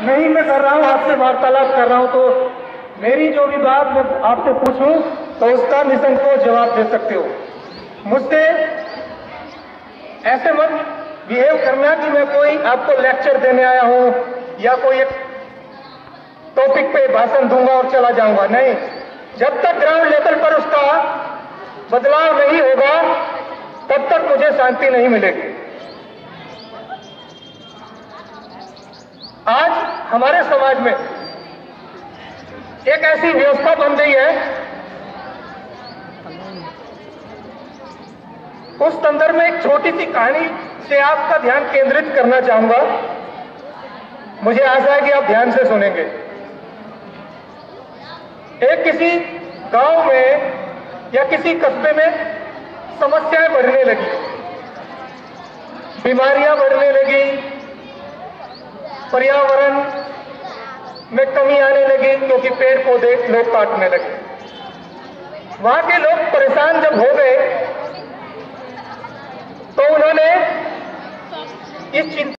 नहीं, मैं कर रहा हूँ, आपसे वार्तालाप कर रहा हूँ तो मेरी जो भी बात मैं आपसे पूछूँ तो उसका निसंकोच जवाब दे सकते हो। मुझसे ऐसे मत बिहेव करना कि मैं कोई आपको लेक्चर देने आया हूँ, या कोई एक टॉपिक पे भाषण दूँगा और चला जाऊँगा। नहीं, जब तक ग्राउंड लेवल पर उसका बदलाव नहीं होगा, तब तक मुझे शांति नहीं मिलेगी। आज हमारे समाज में एक ऐसी व्यवस्था बन गई है, उस संदर्भ में एक छोटी सी कहानी से आपका ध्यान केंद्रित करना चाहूँगा। मुझे आशा है कि आप ध्यान से सुनेंगे। एक किसी गाँव में या किसी कस्बे में समस्याएँ बढ़ने लगी, बीमारियाँ बढ़ने लगी पर्यावरण में कमी आने लगी क्योंकि पेड़ पौधे लोग काटने लगे। वहाँ के लोग परेशान जब हो गए तो उन्होंने इस चिंता